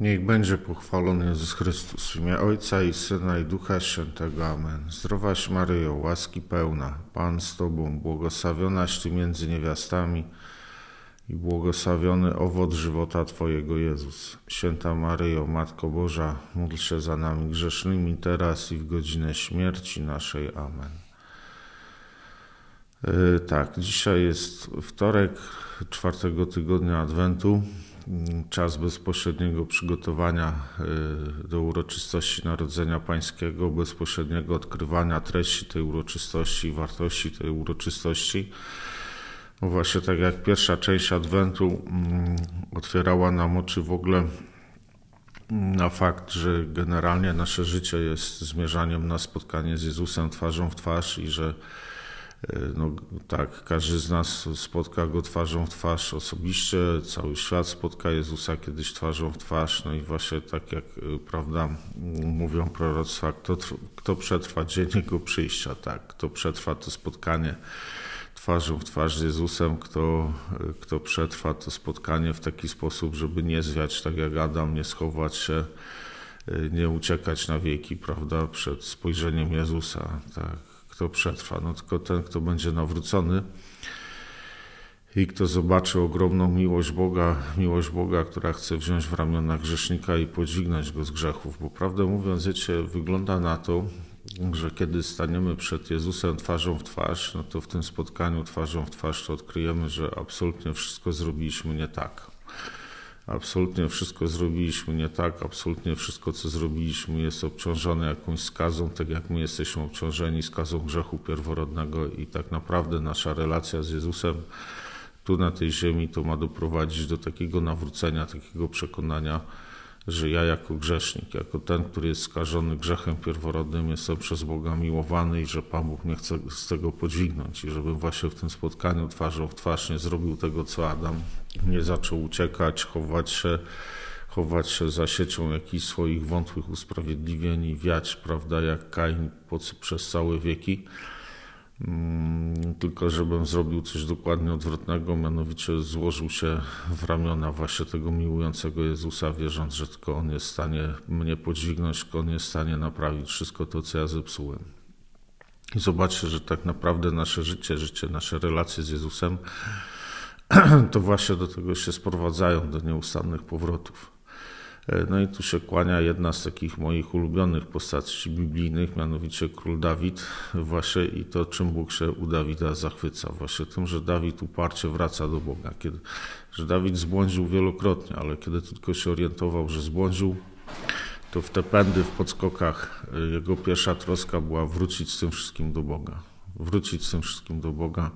Niech będzie pochwalony Jezus Chrystus w imię Ojca i Syna i Ducha Świętego. Amen. Zdrowaś Maryjo, łaski pełna, Pan z Tobą, błogosławionaś Ty między niewiastami i błogosławiony owoc żywota Twojego Jezus. Święta Maryjo, Matko Boża, módl się za nami grzesznymi teraz i w godzinę śmierci naszej. Amen. Yy, tak, dzisiaj jest wtorek czwartego tygodnia Adwentu czas bezpośredniego przygotowania y, do uroczystości Narodzenia Pańskiego, bezpośredniego odkrywania treści tej uroczystości, wartości tej uroczystości. No właśnie tak jak pierwsza część Adwentu mm, otwierała nam oczy w ogóle na fakt, że generalnie nasze życie jest zmierzaniem na spotkanie z Jezusem twarzą w twarz i że no tak, każdy z nas spotka go twarzą w twarz osobiście, cały świat spotka Jezusa kiedyś twarzą w twarz, no i właśnie tak jak, e, prawda, mówią proroctwa, kto, kto przetrwa dzień Jego przyjścia, tak, kto przetrwa to spotkanie twarzą w twarz z Jezusem, kto, e, kto przetrwa to spotkanie w taki sposób, żeby nie zwiać tak jak Adam, nie schować się, nie uciekać na wieki, prawda, przed spojrzeniem Jezusa, tak kto przetrwa, no tylko ten, kto będzie nawrócony i kto zobaczy ogromną miłość Boga, miłość Boga, która chce wziąć w ramiona grzesznika i podźwignąć go z grzechów. Bo prawdę mówiąc, wiecie, wygląda na to, że kiedy staniemy przed Jezusem twarzą w twarz, no to w tym spotkaniu twarzą w twarz to odkryjemy, że absolutnie wszystko zrobiliśmy nie tak. Absolutnie wszystko zrobiliśmy nie tak, absolutnie wszystko, co zrobiliśmy, jest obciążone jakąś skazą, tak jak my jesteśmy obciążeni skazą grzechu pierworodnego, i tak naprawdę nasza relacja z Jezusem tu na tej ziemi to ma doprowadzić do takiego nawrócenia, takiego przekonania, że ja jako grzesznik, jako ten, który jest skażony grzechem pierworodnym, jestem przez Boga miłowany i że Pan Bóg mnie chce z tego podźwignąć. I żebym właśnie w tym spotkaniu twarzą w twarz nie zrobił tego, co Adam, nie zaczął uciekać, chować się, chować się za siecią jakichś swoich wątłych usprawiedliwień i wiać, prawda, jak Kain przez całe wieki, tylko żebym zrobił coś dokładnie odwrotnego, mianowicie złożył się w ramiona właśnie tego miłującego Jezusa, wierząc, że tylko On jest w stanie mnie podźwignąć, tylko On jest w stanie naprawić wszystko to, co ja zepsułem. I zobaczcie, że tak naprawdę nasze życie, życie, nasze relacje z Jezusem, to właśnie do tego się sprowadzają, do nieustannych powrotów. E, no i tu się kłania jedna z takich moich ulubionych postaci biblijnych, mianowicie król Dawid, właśnie i to, czym Bóg się u Dawida zachwyca. Właśnie tym, że Dawid uparcie wraca do Boga. Kiedy, że Dawid zbłądził wielokrotnie, ale kiedy tylko się orientował, że zbłądził, to w te pędy, w podskokach, e, jego pierwsza troska była wrócić z tym wszystkim do Boga. Wrócić z tym wszystkim do Boga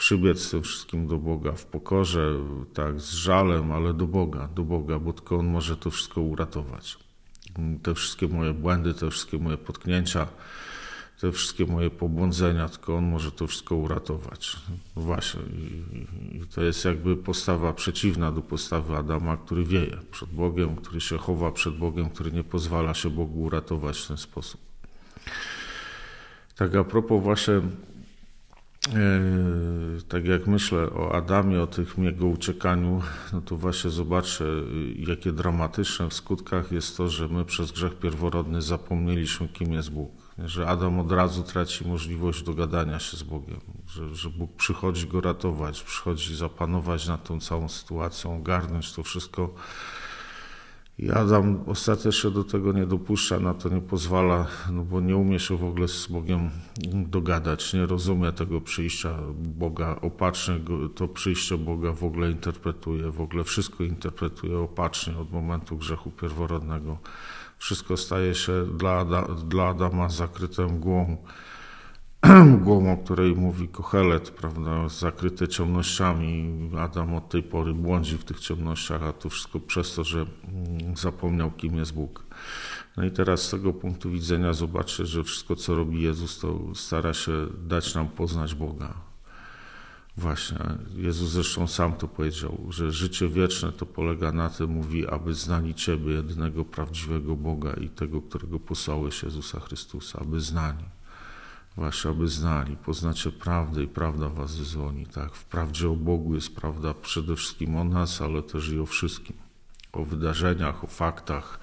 przybiec tym wszystkim do Boga w pokorze, tak, z żalem, ale do Boga, do Boga, bo tylko On może to wszystko uratować. Te wszystkie moje błędy, te wszystkie moje potknięcia, te wszystkie moje pobłądzenia, tylko On może to wszystko uratować. No właśnie, i to jest jakby postawa przeciwna do postawy Adama, który wieje przed Bogiem, który się chowa przed Bogiem, który nie pozwala się Bogu uratować w ten sposób. Tak a propos właśnie tak jak myślę o Adamie, o tym jego uciekaniu, no to właśnie zobaczę, jakie dramatyczne w skutkach jest to, że my przez grzech pierworodny zapomnieliśmy, kim jest Bóg. Że Adam od razu traci możliwość dogadania się z Bogiem, że, że Bóg przychodzi go ratować, przychodzi zapanować nad tą całą sytuacją, ogarnąć to wszystko i Adam ostatecznie do tego nie dopuszcza, na to nie pozwala, no bo nie umie się w ogóle z Bogiem dogadać, nie rozumie tego przyjścia Boga, opacznie to przyjście Boga w ogóle interpretuje, w ogóle wszystko interpretuje opacznie od momentu grzechu pierworodnego. Wszystko staje się dla, dla Adama zakryte mgłą o której mówi Kochelet, prawda, zakryte ciemnościami. Adam od tej pory błądzi w tych ciemnościach, a to wszystko przez to, że mm, zapomniał, kim jest Bóg. No i teraz z tego punktu widzenia zobaczcie, że wszystko, co robi Jezus, to stara się dać nam poznać Boga. Właśnie, Jezus zresztą sam to powiedział, że życie wieczne to polega na tym, mówi, aby znali Ciebie, jedynego prawdziwego Boga i tego, którego posłałeś Jezusa Chrystusa, aby znali właśnie aby znali, poznacie prawdę i prawda was wyzwoli. Tak, w prawdzie o Bogu jest prawda przede wszystkim o nas, ale też i o wszystkim. o wydarzeniach, o faktach,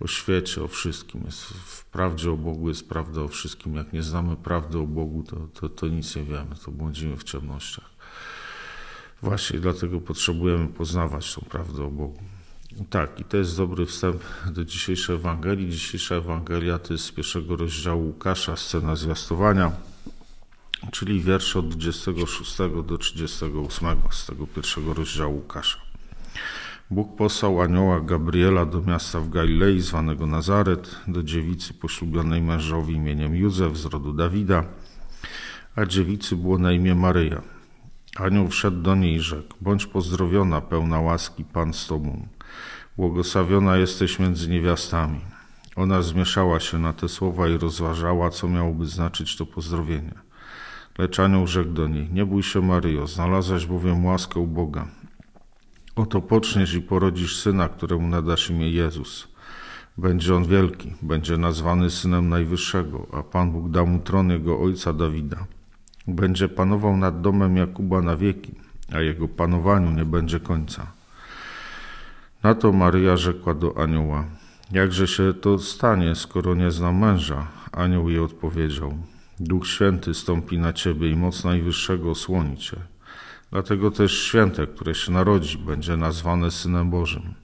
o świecie, o wszystkim. Jest w prawdzie o Bogu jest prawda o wszystkim. Jak nie znamy prawdy o Bogu, to, to, to nic nie wiemy, to błądzimy w ciemnościach. Właśnie dlatego potrzebujemy poznawać tą prawdę o Bogu. Tak, i to jest dobry wstęp do dzisiejszej Ewangelii. Dzisiejsza Ewangelia to jest z pierwszego rozdziału Łukasza, scena zwiastowania, czyli wiersze od 26 do 38 z tego pierwszego rozdziału Łukasza. Bóg posłał anioła Gabriela do miasta w Galilei zwanego Nazaret, do dziewicy poślubionej mężowi imieniem Józef z rodu Dawida, a dziewicy było na imię Maryja. Anioł wszedł do niej i rzekł: Bądź pozdrowiona, pełna łaski, Pan z Tobą. Błogosławiona jesteś między niewiastami. Ona zmieszała się na te słowa i rozważała, co miałoby znaczyć to pozdrowienie. Lecz anioł rzekł do niej: Nie bój się, Maryjo, znalazłaś bowiem łaskę u Boga. Oto poczniesz i porodzisz syna, któremu nadasz imię Jezus. Będzie on wielki, będzie nazwany synem Najwyższego, a Pan Bóg da mu tron jego ojca Dawida. Będzie panował nad domem Jakuba na wieki, a jego panowaniu nie będzie końca. Na to Maryja rzekła do anioła: Jakże się to stanie, skoro nie znam męża? Anioł jej odpowiedział: Duch Święty stąpi na ciebie i moc Najwyższego osłoni cię. Dlatego też święte, które się narodzi, będzie nazwane Synem Bożym.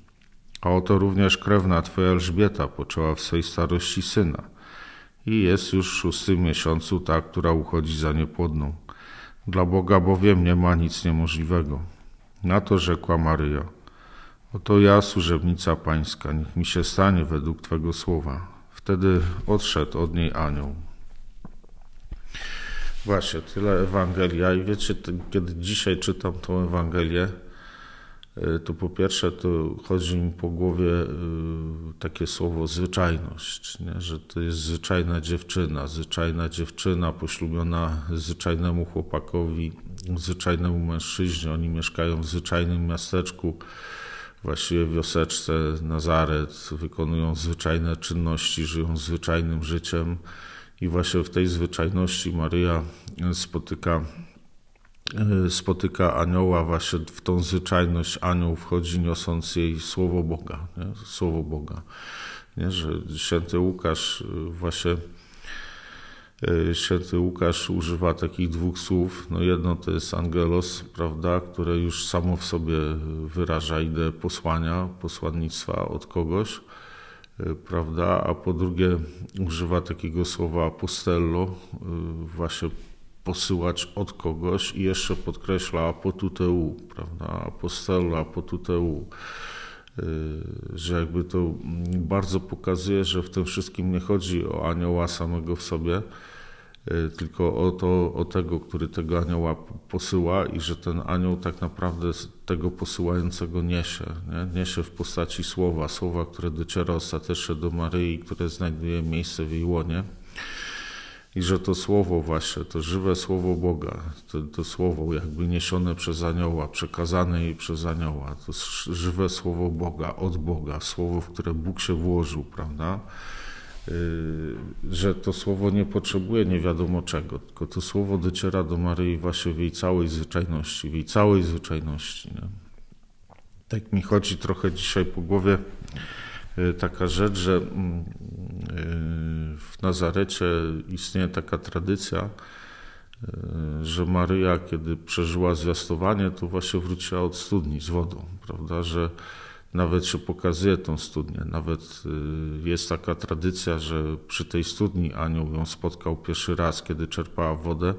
A oto również krewna Twoja Elżbieta poczęła w swej starości syna i jest już w szóstym miesiącu ta, która uchodzi za niepłodną. Dla Boga bowiem nie ma nic niemożliwego. Na to rzekła Maryja. Oto ja, służebnica pańska, niech mi się stanie według Twego słowa. Wtedy odszedł od niej anioł. Właśnie, tyle Ewangelia. I wiecie, kiedy dzisiaj czytam tą Ewangelię, y, to po pierwsze to chodzi mi po głowie y, takie słowo zwyczajność, nie? że to jest zwyczajna dziewczyna, zwyczajna dziewczyna poślubiona zwyczajnemu chłopakowi, zwyczajnemu mężczyźnie. Oni mieszkają w zwyczajnym miasteczku, właściwie wioseczce Nazaret, wykonują zwyczajne czynności, żyją zwyczajnym życiem i właśnie w tej zwyczajności Maryja spotyka, spotyka anioła, właśnie w tą zwyczajność anioł wchodzi, niosąc jej słowo Boga. Nie? Słowo Boga. Nie? Że święty Łukasz właśnie Święty Łukasz używa takich dwóch słów. No jedno to jest angelos, prawda, które już samo w sobie wyraża ideę posłania, posłannictwa od kogoś. Y, prawda? A po drugie używa takiego słowa apostello, y, właśnie posyłać od kogoś i jeszcze podkreśla apotuteu, prawda? Apostello, apotuteu, że jakby to bardzo pokazuje, że w tym wszystkim nie chodzi o anioła samego w sobie, Y, tylko o, to, o tego, który tego anioła posyła i że ten anioł tak naprawdę tego posyłającego niesie. Nie? Niesie w postaci słowa, słowa, które dociera ostatecznie do Maryi, które znajduje miejsce w jej łonie. I że to słowo właśnie, to żywe słowo Boga, to, to słowo jakby niesione przez anioła, przekazane jej przez anioła, to żywe słowo Boga, od Boga, słowo, w które Bóg się włożył, prawda? Y, że to słowo nie potrzebuje nie wiadomo czego, tylko to słowo dociera do Maryi właśnie w jej całej zwyczajności, w jej całej zwyczajności. Nie? Tak mi chodzi trochę dzisiaj po głowie taka rzecz, że mm, y, w Nazarecie istnieje taka tradycja, że Maryja, kiedy przeżyła zwiastowanie, to właśnie wróciła od studni z wodą, prawda, że nawet się pokazuje tą studnię. Nawet y, jest taka tradycja, że przy tej studni anioł ją spotkał pierwszy raz, kiedy czerpała wodę.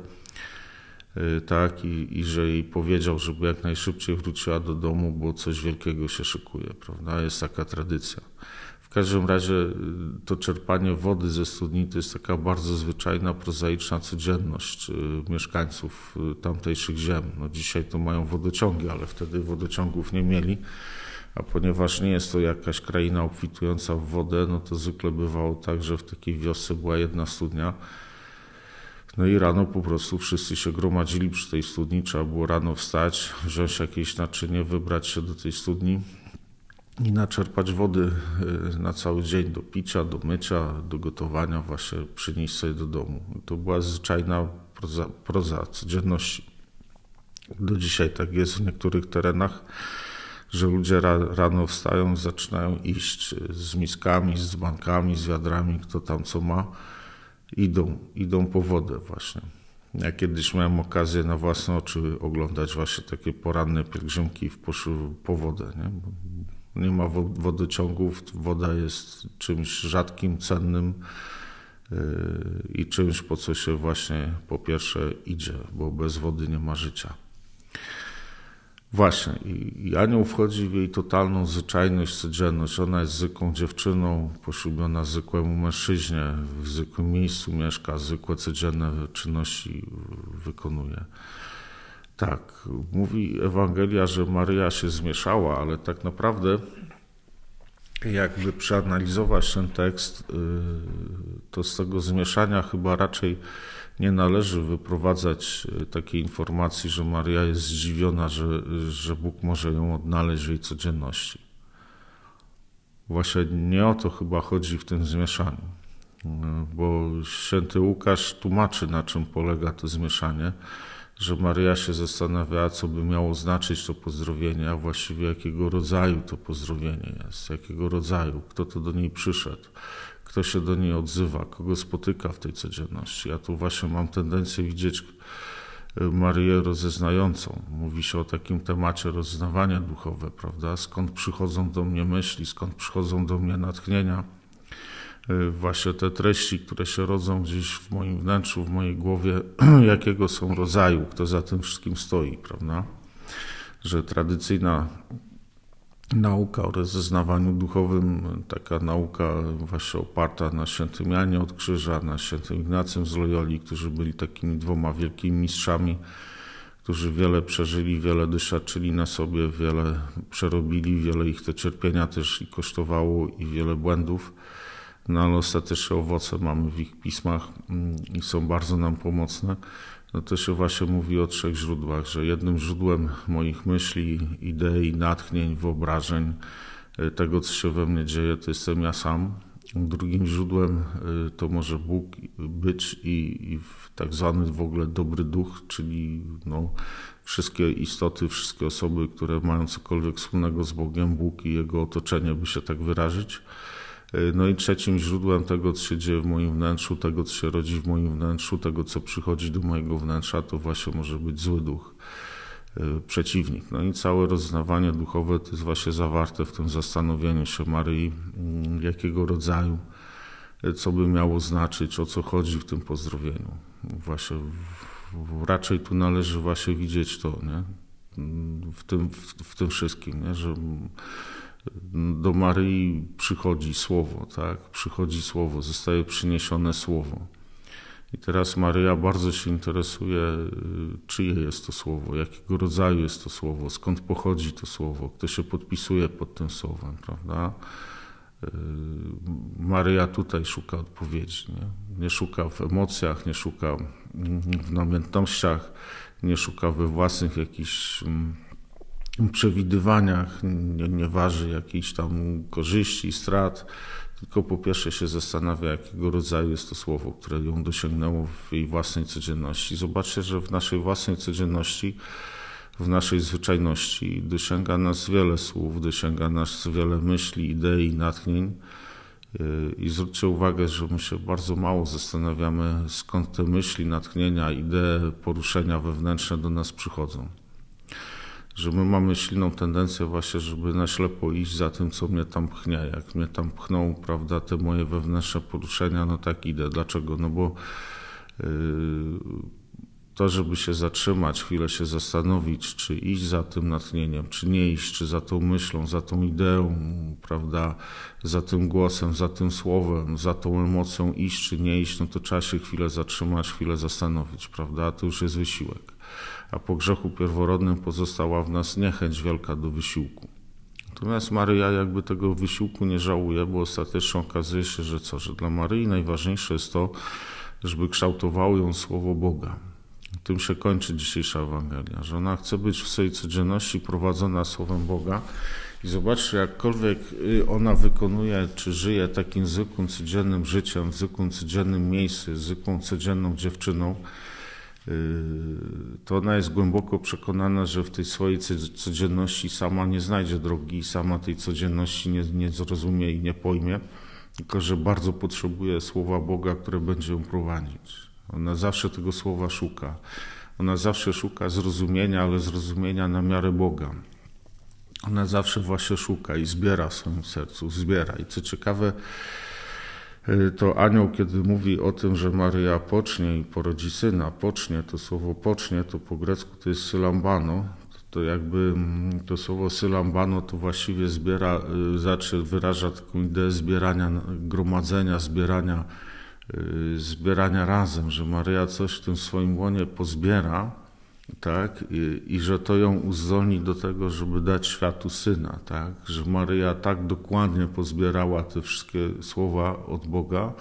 Y, tak, i, i że jej powiedział, żeby jak najszybciej wróciła do domu, bo coś wielkiego się szykuje, prawda? Jest taka tradycja. W każdym razie y, to czerpanie wody ze studni to jest taka bardzo zwyczajna, prozaiczna codzienność mieszkańców tamtejszych ziem. No dzisiaj to mają wodociągi, ale wtedy wodociągów nie mieli a ponieważ nie jest to jakaś kraina obfitująca w wodę, no to zwykle bywało tak, że w takiej wiosce była jedna studnia. No i rano po prostu wszyscy się gromadzili przy tej studni, trzeba było rano wstać, wziąć jakieś naczynie, wybrać się do tej studni i naczerpać wody y, na cały dzień do picia, do mycia, do gotowania, właśnie przynieść sobie do domu. To była zwyczajna proza, proza codzienności. Do dzisiaj tak jest w niektórych terenach że ludzie rano wstają, zaczynają iść z miskami, z bankami, z wiadrami, kto tam co ma, idą, idą po wodę właśnie. Ja kiedyś miałem okazję na własne oczy oglądać właśnie takie poranne pielgrzymki w poszu po wodę. Nie? nie ma wodociągów, woda jest czymś rzadkim, cennym yy, i czymś, po co się właśnie po pierwsze idzie, bo bez wody nie ma życia. Właśnie, i anioł wchodzi w jej totalną zwyczajność, codzienność. Ona jest zwykłą dziewczyną, poślubiona zwykłemu mężczyźnie, w zwykłym miejscu mieszka, zwykłe codzienne czynności wykonuje. Tak, mówi Ewangelia, że Maryja się zmieszała, ale tak naprawdę, jakby przeanalizować ten tekst, y, to z tego zmieszania chyba raczej nie należy wyprowadzać e, takiej informacji, że Maria jest zdziwiona, że, że Bóg może ją odnaleźć w jej codzienności. Właśnie nie o to chyba chodzi w tym zmieszaniu, e, bo święty Łukasz tłumaczy, na czym polega to zmieszanie, że Maria się zastanawiała, co by miało znaczyć to pozdrowienie, a właściwie jakiego rodzaju to pozdrowienie jest, jakiego rodzaju, kto to do niej przyszedł kto się do niej odzywa, kogo spotyka w tej codzienności. Ja tu właśnie mam tendencję widzieć y, Maryję rozeznającą. Mówi się o takim temacie rozeznawania duchowe, prawda? Skąd przychodzą do mnie myśli, skąd przychodzą do mnie natchnienia. Y, właśnie te treści, które się rodzą gdzieś w moim wnętrzu, w mojej głowie, jakiego są rodzaju, kto za tym wszystkim stoi, prawda? Że tradycyjna nauka o rozeznawaniu duchowym, taka nauka właśnie oparta na świętym Janie od Krzyża, na świętym Ignacym z Loyoli, którzy byli takimi dwoma wielkimi mistrzami, którzy wiele przeżyli, wiele doświadczyli na sobie, wiele przerobili, wiele ich to cierpienia też i kosztowało i wiele błędów. No ale ostatecznie owoce mamy w ich pismach mm, i są bardzo nam pomocne no się właśnie mówi o trzech źródłach, że jednym źródłem moich myśli, idei, natchnień, wyobrażeń, y, tego co się we mnie dzieje, to jestem ja sam. Drugim źródłem y, to może Bóg być i, i tak zwany w ogóle dobry duch, czyli no, wszystkie istoty, wszystkie osoby, które mają cokolwiek wspólnego z Bogiem, Bóg i Jego otoczenie, by się tak wyrazić. E, no i trzecim źródłem tego, co się dzieje w moim wnętrzu, tego, co się rodzi w moim wnętrzu, tego, co przychodzi do mojego wnętrza, to właśnie może być zły duch, e, przeciwnik. No i całe rozznawanie duchowe to jest właśnie zawarte w tym zastanowieniu się Maryi, mm, jakiego rodzaju, e, co by miało znaczyć, o co chodzi w tym pozdrowieniu. Właśnie raczej tu należy właśnie widzieć to, nie? W tym, w, w tym wszystkim, nie? że do Maryi przychodzi słowo, tak? Przychodzi słowo, zostaje przyniesione słowo. I teraz Maryja bardzo się interesuje, czyje jest to słowo, jakiego rodzaju jest to słowo, skąd pochodzi to słowo, kto się podpisuje pod tym słowem, prawda? Maryja tutaj szuka odpowiedzi. Nie? nie szuka w emocjach, nie szuka w namiętnościach, nie szuka we własnych jakichś mm, przewidywaniach, nie, nie waży jakichś tam korzyści, strat, tylko po pierwsze się zastanawia, jakiego rodzaju jest to słowo, które ją dosięgnęło w jej własnej codzienności. Zobaczcie, że w naszej własnej codzienności, w naszej zwyczajności dosięga nas wiele słów, dosięga nas wiele myśli, idei, natchnień. I zwróćcie uwagę, że my się bardzo mało zastanawiamy, skąd te myśli, natchnienia, idee, poruszenia wewnętrzne do nas przychodzą że my mamy silną tendencję właśnie, żeby na ślepo iść za tym, co mnie tam pchnie. Jak mnie tam pchną, prawda, te moje wewnętrzne poruszenia, no tak idę. Dlaczego? No bo yy, to, żeby się zatrzymać, chwilę się zastanowić, czy iść za tym natchnieniem, czy nie iść, czy za tą myślą, za tą ideą, prawda, za tym głosem, za tym słowem, za tą emocją iść, czy nie iść, no to trzeba się chwilę zatrzymać, chwilę zastanowić, prawda, to już jest wysiłek a po grzechu pierworodnym pozostała w nas niechęć wielka do wysiłku. Natomiast Maryja jakby tego wysiłku nie żałuje, bo ostatecznie okazuje się, że co, że dla Maryi najważniejsze jest to, żeby kształtowało ją Słowo Boga. Tym się kończy dzisiejsza Ewangelia, że ona chce być w swojej codzienności prowadzona Słowem Boga. I zobaczcie, jakkolwiek y, ona wykonuje, czy żyje takim zwykłym, codziennym życiem, zwykłym, codziennym miejscu, zwykłą, codzienną dziewczyną, to ona jest głęboko przekonana, że w tej swojej codzienności sama nie znajdzie drogi i sama tej codzienności nie, nie zrozumie i nie pojmie, tylko że bardzo potrzebuje słowa Boga, które będzie ją prowadzić. Ona zawsze tego słowa szuka. Ona zawsze szuka zrozumienia, ale zrozumienia na miarę Boga. Ona zawsze właśnie szuka i zbiera w swoim sercu, zbiera. I co ciekawe, y, to anioł, kiedy mówi o tym, że Maryja pocznie i porodzi syna, pocznie, to słowo pocznie, to po grecku to jest sylambano, to jakby mm, to słowo sylambano to właściwie zbiera, y, znaczy wyraża taką ideę zbierania, gromadzenia, zbierania, y, zbierania razem, że Maryja coś w tym swoim łonie pozbiera, tak? I, I, że to ją uzdolni do tego, żeby dać światu syna, tak? Że Maryja tak dokładnie pozbierała te wszystkie słowa od Boga,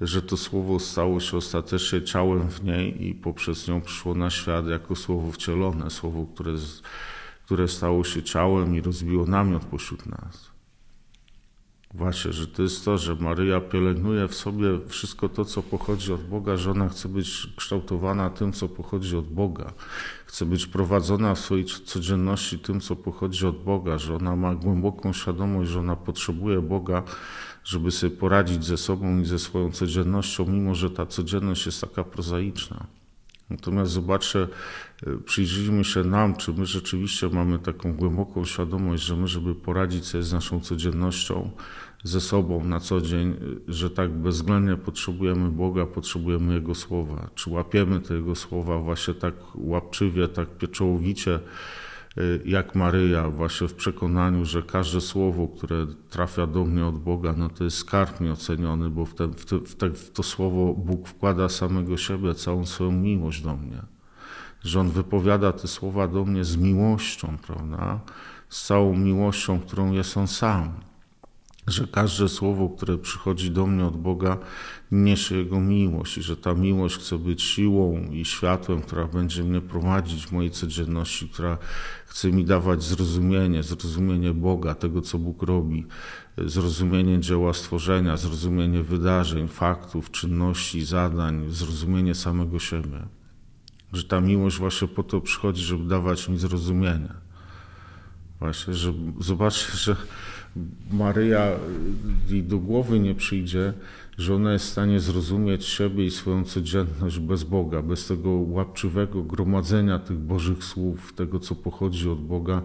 że to słowo stało się ostatecznie ciałem w niej i poprzez nią przyszło na świat jako słowo wcielone, słowo, które, które stało się ciałem i rozbiło namiot pośród nas. Właśnie, że to jest to, że Maryja pielęgnuje w sobie wszystko to, co pochodzi od Boga, że ona chce być kształtowana tym, co pochodzi od Boga. Chce być prowadzona w swojej codzienności tym, co pochodzi od Boga, że ona ma głęboką świadomość, że ona potrzebuje Boga, żeby sobie poradzić ze sobą i ze swoją codziennością, mimo że ta codzienność jest taka prozaiczna. Natomiast zobaczcie, e, przyjrzyjmy się nam, czy my rzeczywiście mamy taką głęboką świadomość, że my, żeby poradzić sobie z naszą codziennością, ze sobą na co dzień, e, że tak bezwzględnie potrzebujemy Boga, potrzebujemy Jego Słowa. Czy łapiemy te Jego Słowa właśnie tak łapczywie, tak pieczołowicie, Y, jak Maryja, właśnie w przekonaniu, że każde słowo, które trafia do mnie od Boga, no to jest skarb nieoceniony, bo w, te, w, te, w, w to słowo Bóg wkłada samego siebie, całą swoją miłość do mnie. Że On wypowiada te słowa do mnie z miłością, prawda? Z całą miłością, którą jest On sam że każde słowo, które przychodzi do mnie od Boga, niesie Jego miłość i że ta miłość chce być siłą i światłem, która będzie mnie prowadzić w mojej codzienności, która chce mi dawać zrozumienie, zrozumienie Boga, tego, co Bóg robi, zrozumienie dzieła stworzenia, zrozumienie wydarzeń, faktów, czynności, zadań, zrozumienie samego siebie. Że ta miłość właśnie po to przychodzi, żeby dawać mi zrozumienie. Właśnie, że zobaczcie, że Maryja jej do głowy nie przyjdzie, że ona jest w stanie zrozumieć siebie i swoją codzienność bez Boga, bez tego łapczywego gromadzenia tych Bożych słów, tego co pochodzi od Boga,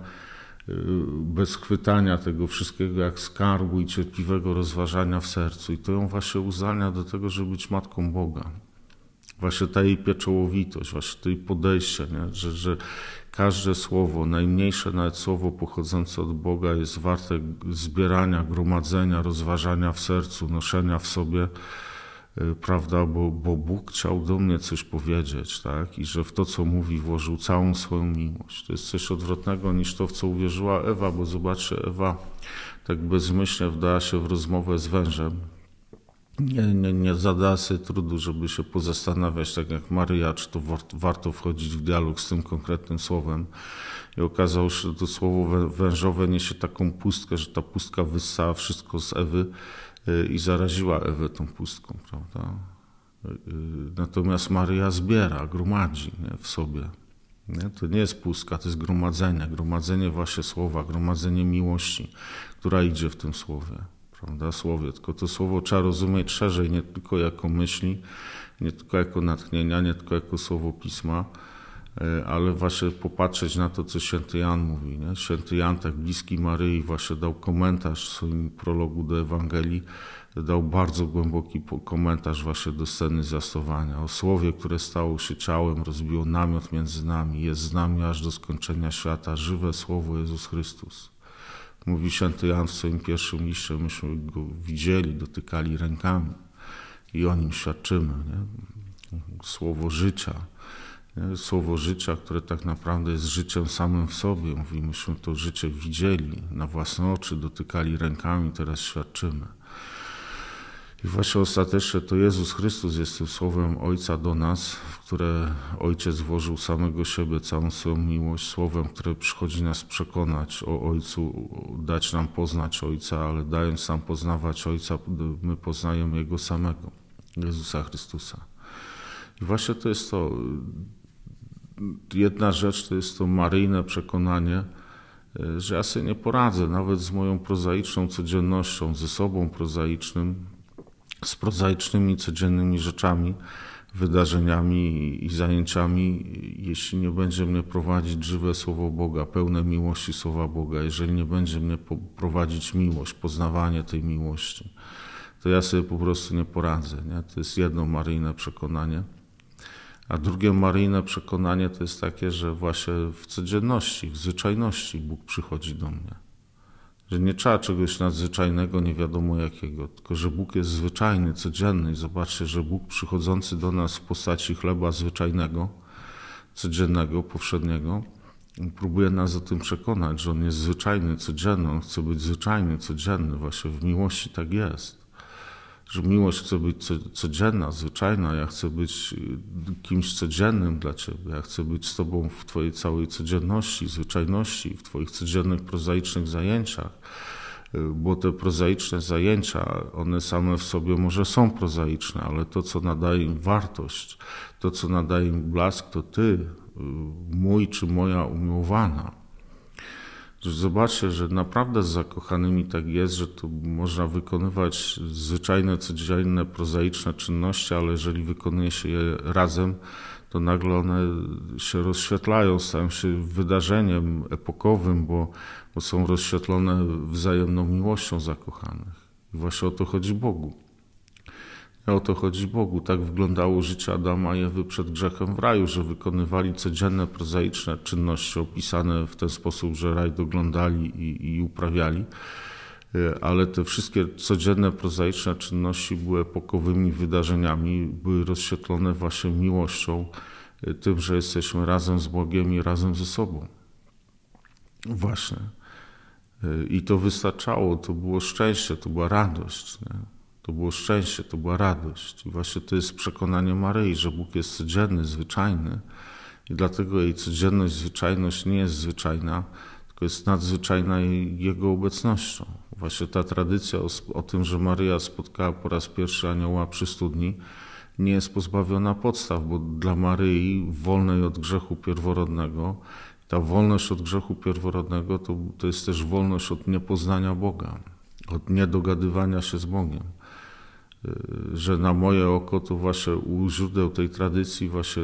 y, bez chwytania tego wszystkiego jak skarbu i cierpliwego rozważania w sercu. I to ją właśnie uzdalnia do tego, żeby być matką Boga. Właśnie ta jej pieczołowitość, właśnie to jej podejście, nie? Że, że Każde słowo, najmniejsze nawet słowo pochodzące od Boga jest warte zbierania, gromadzenia, rozważania w sercu, noszenia w sobie, y, prawda, bo, bo Bóg chciał do mnie coś powiedzieć, tak, i że w to, co mówi, włożył całą swoją miłość. To jest coś odwrotnego niż to, w co uwierzyła Ewa, bo zobaczcie, Ewa tak bezmyślnie wdała się w rozmowę z wężem, nie, nie, nie sobie trudu, żeby się pozastanawiać, tak jak Maryja, czy to warto wchodzić w dialog z tym konkretnym słowem. I okazało się, że to słowo wężowe niesie taką pustkę, że ta pustka wyssała wszystko z Ewy y, i zaraziła Ewę tą pustką, prawda? Y, y, natomiast Maryja zbiera, gromadzi nie, w sobie. Nie? To nie jest pustka, to jest gromadzenie, gromadzenie właśnie słowa, gromadzenie miłości, która idzie w tym słowie prawda, słowie, tylko to słowo trzeba rozumieć szerzej, nie tylko jako myśli, nie tylko jako natchnienia, nie tylko jako słowo pisma, e, ale właśnie popatrzeć na to, co święty Jan mówi. Nie? Święty Jan, tak bliski Maryi, właśnie dał komentarz w swoim prologu do Ewangelii, dał bardzo głęboki komentarz właśnie do sceny zjastowania. O słowie, które stało się ciałem, rozbiło namiot między nami, jest z nami aż do skończenia świata, żywe słowo Jezus Chrystus. Mówi święty Jan w swoim pierwszym liście, myśmy go widzieli, dotykali rękami i o nim świadczymy. Nie? Słowo życia. Nie? Słowo życia, które tak naprawdę jest życiem samym w sobie. Mówi, myśmy to życie widzieli na własne oczy, dotykali rękami, teraz świadczymy. I właśnie ostatecznie to Jezus Chrystus jest tym słowem Ojca do nas, w które Ojciec włożył samego siebie, całą swoją miłość, słowem, które przychodzi nas przekonać o Ojcu, dać nam poznać Ojca, ale dając nam poznawać Ojca, my poznajemy Jego samego, Jezusa Chrystusa. I właśnie to jest to. Jedna rzecz to jest to maryjne przekonanie, że ja sobie nie poradzę nawet z moją prozaiczną codziennością, ze sobą prozaicznym, z prozaicznymi codziennymi rzeczami, wydarzeniami i zajęciami, jeśli nie będzie mnie prowadzić żywe Słowo Boga, pełne miłości Słowa Boga, jeżeli nie będzie mnie prowadzić miłość, poznawanie tej miłości, to ja sobie po prostu nie poradzę. Nie? To jest jedno maryjne przekonanie. A drugie maryjne przekonanie to jest takie, że właśnie w codzienności, w zwyczajności Bóg przychodzi do mnie. Że nie trzeba czegoś nadzwyczajnego, nie wiadomo jakiego, tylko że Bóg jest zwyczajny, codzienny. I zobaczcie, że Bóg przychodzący do nas w postaci chleba zwyczajnego, codziennego, powszedniego, próbuje nas o tym przekonać, że On jest zwyczajny, codzienny, On chce być zwyczajny, codzienny. Właśnie w miłości tak jest że miłość chce być codzienna, zwyczajna. Ja chcę być y, kimś codziennym dla Ciebie. Ja chcę być z Tobą w Twojej całej codzienności, zwyczajności, w Twoich codziennych, prozaicznych zajęciach. Y, bo te prozaiczne zajęcia, one same w sobie może są prozaiczne, ale to, co nadaje im wartość, to, co nadaje im blask, to Ty, y, mój czy moja umiłowana Zobaczcie, że naprawdę z zakochanymi tak jest, że to można wykonywać zwyczajne, codzienne, prozaiczne czynności, ale jeżeli wykonuje się je razem, to nagle one się rozświetlają, stają się wydarzeniem epokowym, bo, bo są rozświetlone wzajemną miłością zakochanych. I właśnie o to chodzi Bogu. O to chodzi Bogu. Tak wyglądało życie Adama i Ewy przed grzechem w raju, że wykonywali codzienne, prozaiczne czynności opisane w ten sposób, że raj doglądali i, i uprawiali. E, ale te wszystkie codzienne, prozaiczne czynności były epokowymi wydarzeniami, były rozświetlone właśnie miłością, e, tym, że jesteśmy razem z Bogiem i razem ze sobą. Właśnie. E, I to wystarczało, to było szczęście, to była radość. Nie? To było szczęście, to była radość. I właśnie to jest przekonanie Maryi, że Bóg jest codzienny, zwyczajny. I dlatego jej codzienność, zwyczajność nie jest zwyczajna, tylko jest nadzwyczajna Jego obecnością. Właśnie ta tradycja o, o tym, że Maryja spotkała po raz pierwszy anioła przy studni, nie jest pozbawiona podstaw, bo dla Maryi, wolnej od grzechu pierworodnego, ta wolność od grzechu pierworodnego to, to jest też wolność od niepoznania Boga, od niedogadywania się z Bogiem że na moje oko to właśnie u źródeł tej tradycji właśnie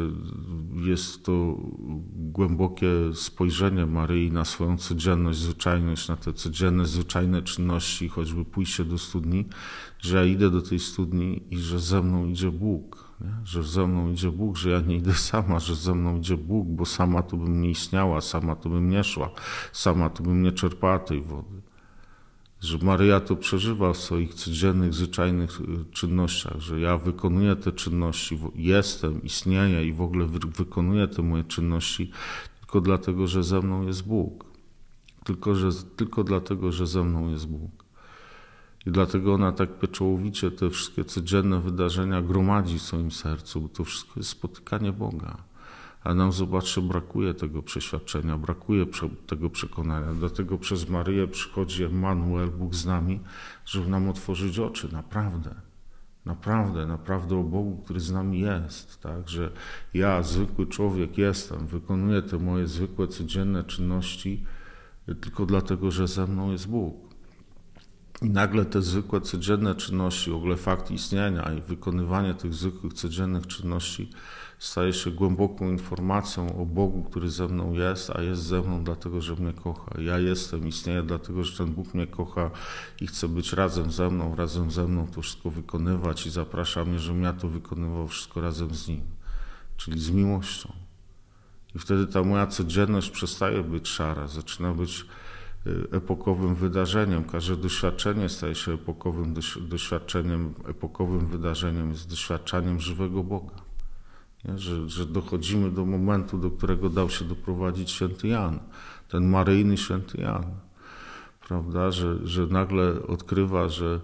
jest to głębokie spojrzenie Maryi na swoją codzienność, zwyczajność, na te codzienne, zwyczajne czynności, choćby pójście do studni, że ja idę do tej studni i że ze mną idzie Bóg, nie? że ze mną idzie Bóg, że ja nie idę sama, że ze mną idzie Bóg, bo sama to bym nie istniała, sama to bym nie szła, sama to bym nie czerpała tej wody że Maryja to przeżywa w swoich codziennych, zwyczajnych y, czynnościach, że ja wykonuję te czynności, jestem, istnieję i w ogóle wykonuję te moje czynności tylko dlatego, że ze mną jest Bóg. Tylko, że, tylko dlatego, że ze mną jest Bóg. I dlatego ona tak pieczołowicie te wszystkie codzienne wydarzenia gromadzi w swoim sercu, bo to wszystko jest spotykanie Boga. A nam, zobaczcie, brakuje tego przeświadczenia, brakuje tego przekonania. Dlatego przez Maryję przychodzi Emmanuel, Bóg z nami, żeby nam otworzyć oczy, naprawdę. Naprawdę, naprawdę o Bogu, który z nami jest, tak? Że ja, zwykły człowiek, jestem, wykonuję te moje zwykłe, codzienne czynności tylko dlatego, że ze mną jest Bóg. I nagle te zwykłe, codzienne czynności, w ogóle fakt istnienia i wykonywanie tych zwykłych, codziennych czynności staje się głęboką informacją o Bogu, który ze mną jest, a jest ze mną dlatego, że mnie kocha. Ja jestem, istnieję dlatego, że ten Bóg mnie kocha i chce być razem ze mną, razem ze mną to wszystko wykonywać i zaprasza mnie, żebym ja to wykonywał wszystko razem z Nim, czyli z miłością. I wtedy ta moja codzienność przestaje być szara, zaczyna być y, epokowym wydarzeniem. Każde doświadczenie staje się epokowym doświadczeniem, epokowym wydarzeniem, jest doświadczaniem żywego Boga. Że, że dochodzimy do momentu, do którego dał się doprowadzić święty Jan, ten maryjny święty Jan, prawda? Że, że nagle odkrywa, że,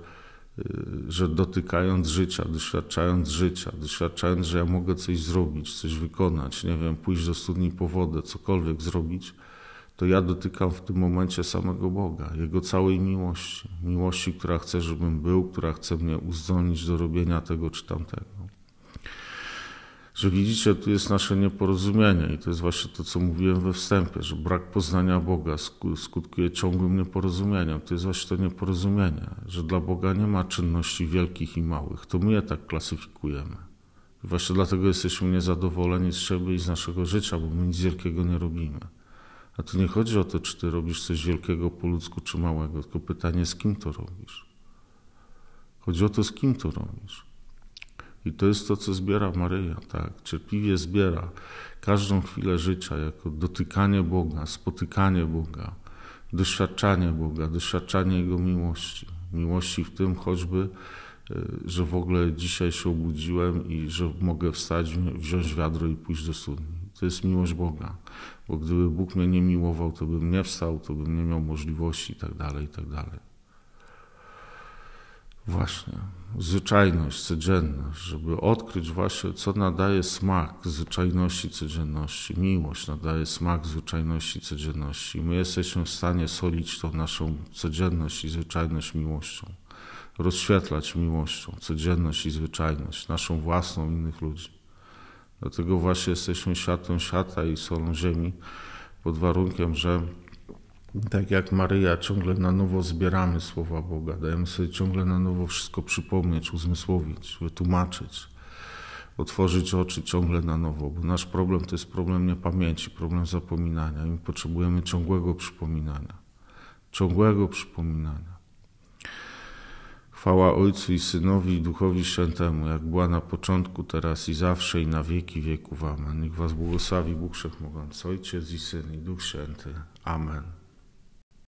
y, że dotykając życia, doświadczając życia, doświadczając, że ja mogę coś zrobić, coś wykonać, nie wiem, pójść do studni po wodę, cokolwiek zrobić, to ja dotykam w tym momencie samego Boga, Jego całej miłości. Miłości, która chce, żebym był, która chce mnie uzdolnić do robienia tego czy tamtego. Że widzicie, tu jest nasze nieporozumienie i to jest właśnie to, co mówiłem we wstępie, że brak poznania Boga skutkuje ciągłym nieporozumieniem. To jest właśnie to nieporozumienie, że dla Boga nie ma czynności wielkich i małych. To my je tak klasyfikujemy. I właśnie dlatego jesteśmy niezadowoleni z siebie i z naszego życia, bo my nic wielkiego nie robimy. A tu nie chodzi o to, czy ty robisz coś wielkiego po ludzku, czy małego, tylko pytanie, z kim to robisz. Chodzi o to, z kim to robisz. I to jest to, co zbiera Maryja, tak, cierpliwie zbiera każdą chwilę życia jako dotykanie Boga, spotykanie Boga, doświadczanie Boga, doświadczanie Jego miłości. Miłości w tym choćby, e, że w ogóle dzisiaj się obudziłem i że mogę wstać, wziąć wiadro i pójść do studni. To jest miłość Boga, bo gdyby Bóg mnie nie miłował, to bym nie wstał, to bym nie miał możliwości i tak dalej, i tak dalej. Właśnie, zwyczajność, codzienność, żeby odkryć właśnie, co nadaje smak zwyczajności, codzienności. Miłość nadaje smak zwyczajności, codzienności. My jesteśmy w stanie solić tą naszą codzienność i zwyczajność miłością, rozświetlać miłością, codzienność i zwyczajność, naszą własną innych ludzi. Dlatego właśnie jesteśmy światłem świata i solą ziemi, pod warunkiem, że tak jak Maryja, ciągle na nowo zbieramy słowa Boga, dajemy sobie ciągle na nowo wszystko przypomnieć, uzmysłowić, wytłumaczyć, otworzyć oczy ciągle na nowo, bo nasz problem to jest problem niepamięci, problem zapominania i my potrzebujemy ciągłego przypominania. Ciągłego przypominania. Chwała Ojcu i Synowi i Duchowi Świętemu, jak była na początku, teraz i zawsze i na wieki wieków. Amen. Niech Was błogosławi Bóg Wszechmogący, Ojciec i Syn i Duch Święty. Amen.